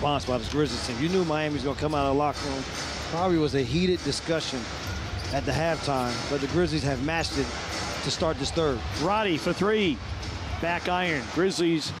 response by the Grizzlies team. You knew Miami was going to come out of the locker room. Probably was a heated discussion at the halftime, but the Grizzlies have matched it to start this third. Roddy for three. Back iron. Grizzlies